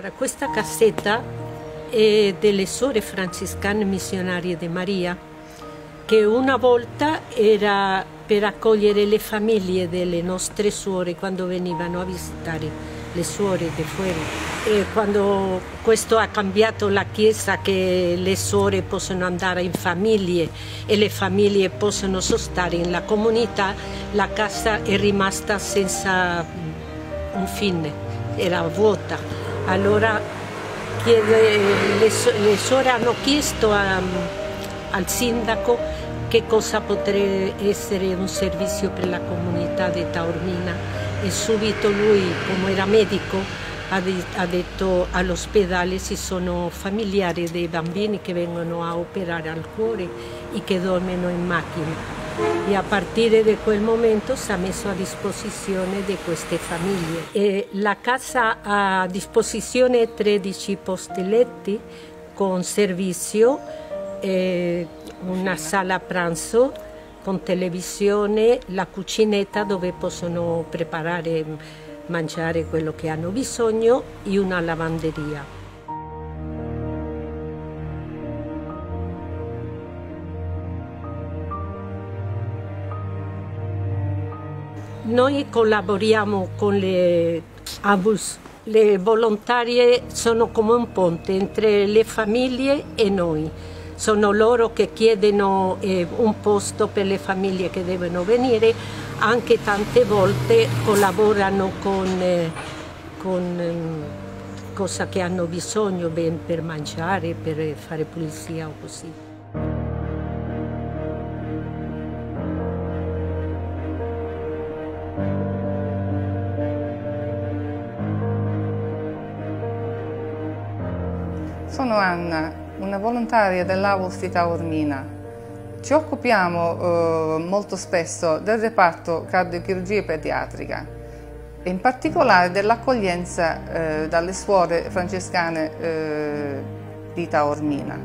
Allora, questa cassetta è delle suore francescane missionarie di Maria, che una volta era per accogliere le famiglie delle nostre suore quando venivano a visitare le suore di fuori. E quando questo ha cambiato la Chiesa, che le suore possono andare in famiglie e le famiglie possono sostare nella comunità, la casa è rimasta senza un fine, era vuota. Allora le, le suore hanno chiesto a, al sindaco che cosa potrebbe essere un servizio per la comunità di Taormina e subito lui, come era medico, ha detto all'ospedale ci sono familiari dei bambini che vengono a operare al cuore e che dormono in macchina e a partire da quel momento si è messo a disposizione di queste famiglie. E la casa ha a disposizione 13 posti letti con servizio, una sala pranzo con televisione, la cucinetta dove possono preparare mangiare quello che hanno bisogno e una lavanderia. Noi collaboriamo con le ABUS, le volontarie sono come un ponte entre le famiglie e noi. Sono loro che chiedono eh, un posto per le famiglie che devono venire, anche tante volte collaborano con, eh, con eh, cosa che hanno bisogno per mangiare, per fare pulizia o così. Sono Anna, una volontaria dell'AUS di Taormina. Ci occupiamo eh, molto spesso del reparto cardiochirurgia pediatrica e in particolare dell'accoglienza eh, dalle suore francescane eh, di Taormina.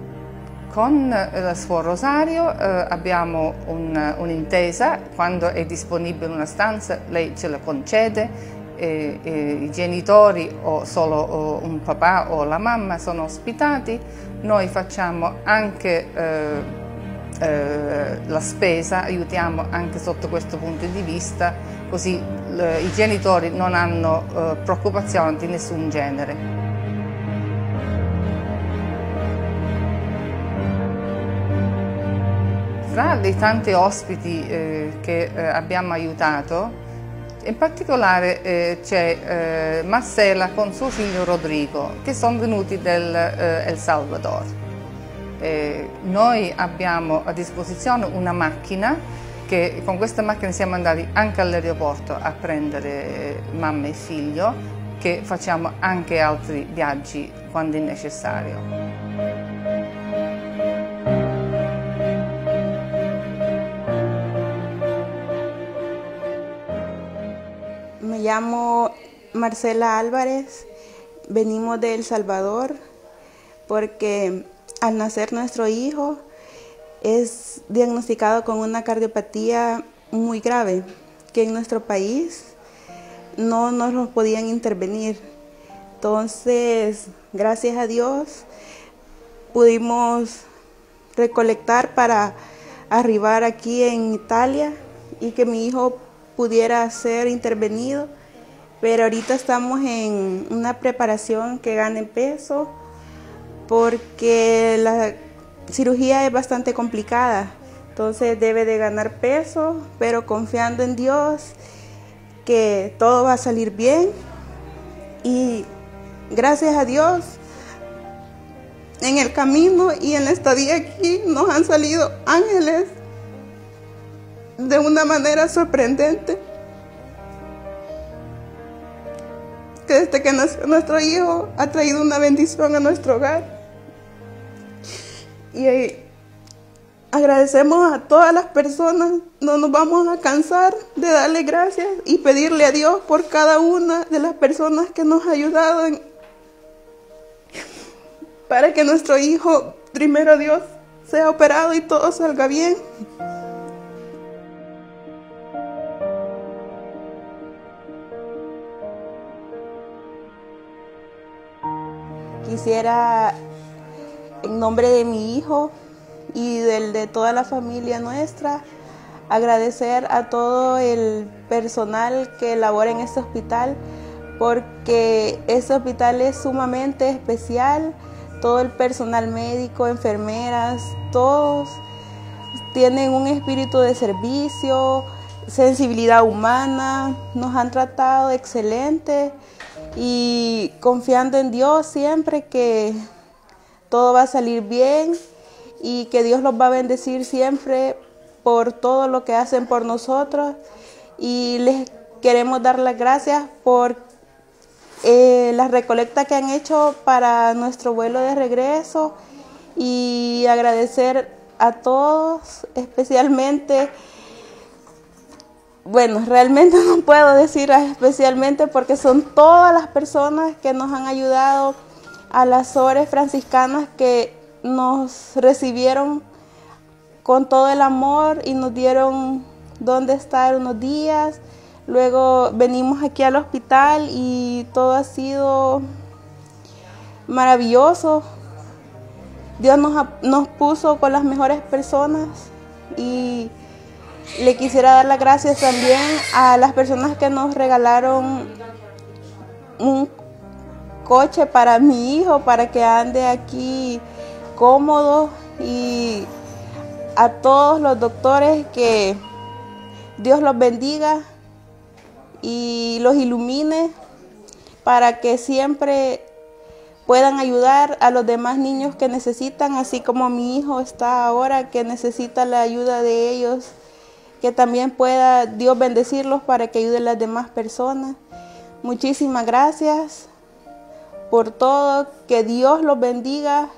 Con eh, la suora Rosario eh, abbiamo un'intesa, un quando è disponibile una stanza lei ce la concede e, e i genitori o solo o un papà o la mamma sono ospitati, noi facciamo anche eh, eh, la spesa, aiutiamo anche sotto questo punto di vista, così i genitori non hanno eh, preoccupazioni di nessun genere. Tra i tanti ospiti eh, che eh, abbiamo aiutato, in particolare eh, c'è eh, Marcela con suo figlio Rodrigo che sono venuti da eh, El Salvador. Eh, noi abbiamo a disposizione una macchina che con questa macchina siamo andati anche all'aeroporto a prendere eh, mamma e figlio che facciamo anche altri viaggi quando è necessario. Llamo Marcela Álvarez, venimos de El Salvador porque al nacer nuestro hijo es diagnosticado con una cardiopatía muy grave que en nuestro país no nos lo podían intervenir. Entonces, gracias a Dios, pudimos recolectar para arribar aquí en Italia y que mi hijo pudiera ser intervenido, pero ahorita estamos en una preparación que gane peso porque la cirugía es bastante complicada, entonces debe de ganar peso, pero confiando en Dios que todo va a salir bien. Y gracias a Dios en el camino y en la estadía aquí nos han salido ángeles de una manera sorprendente. Que desde que nació nuestro hijo ha traído una bendición a nuestro hogar. Y eh, agradecemos a todas las personas, no nos vamos a cansar de darle gracias y pedirle a Dios por cada una de las personas que nos ha ayudado para que nuestro hijo, primero Dios, sea operado y todo salga bien. Quisiera, en nombre de mi hijo y del de toda la familia nuestra, agradecer a todo el personal que labora en este hospital, porque este hospital es sumamente especial, todo el personal médico, enfermeras, todos tienen un espíritu de servicio, sensibilidad humana, nos han tratado excelente y confiando en Dios siempre que todo va a salir bien y que Dios los va a bendecir siempre por todo lo que hacen por nosotros. Y les queremos dar las gracias por eh, la recolecta que han hecho para nuestro vuelo de regreso y agradecer a todos, especialmente bueno, realmente no puedo decir especialmente porque son todas las personas que nos han ayudado a las ores franciscanas que nos recibieron con todo el amor y nos dieron dónde estar unos días. Luego venimos aquí al hospital y todo ha sido maravilloso. Dios nos, nos puso con las mejores personas y le quisiera dar las gracias también a las personas que nos regalaron un coche para mi hijo, para que ande aquí cómodo y a todos los doctores que Dios los bendiga y los ilumine para que siempre puedan ayudar a los demás niños que necesitan, así como mi hijo está ahora que necesita la ayuda de ellos que también pueda Dios bendecirlos para que ayuden a las demás personas. Muchísimas gracias por todo, que Dios los bendiga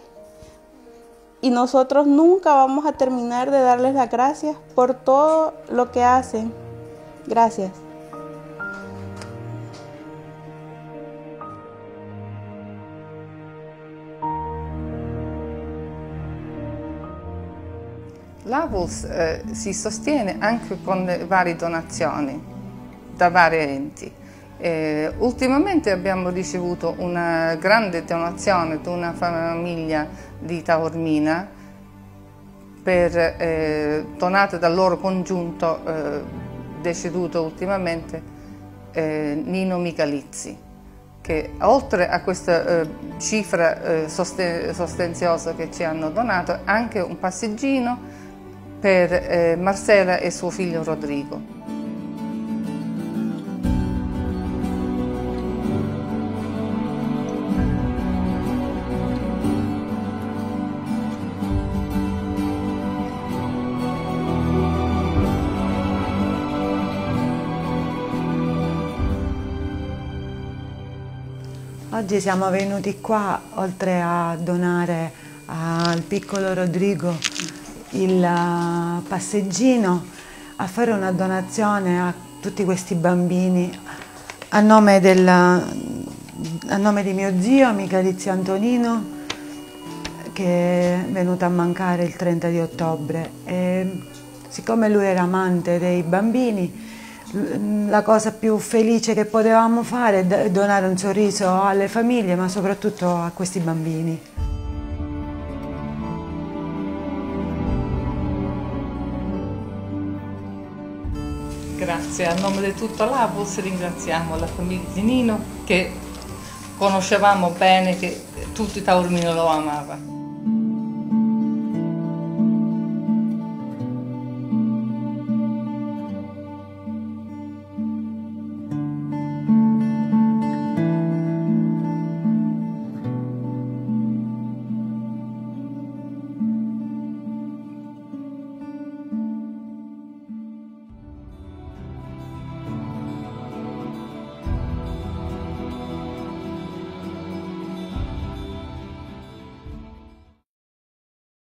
y nosotros nunca vamos a terminar de darles las gracias por todo lo que hacen. Gracias. L'AVULS eh, si sostiene anche con varie donazioni da vari enti. Eh, ultimamente abbiamo ricevuto una grande donazione da una famiglia di Taormina per, eh, donata dal loro congiunto eh, deceduto ultimamente eh, Nino Michalizzi che oltre a questa eh, cifra sostanziosa che ci hanno donato anche un passeggino per eh, Marcela e suo figlio Rodrigo. Oggi siamo venuti qua, oltre a donare al piccolo Rodrigo il eh, passeggino a fare una donazione a tutti questi bambini a nome, del, a nome di mio zio Michalizio Antonino che è venuto a mancare il 30 di ottobre e siccome lui era amante dei bambini la cosa più felice che potevamo fare è donare un sorriso alle famiglie ma soprattutto a questi bambini. Grazie, a nome di tutta l'Avos ringraziamo la famiglia di Nino che conoscevamo bene, che tutti Taormino lo amava.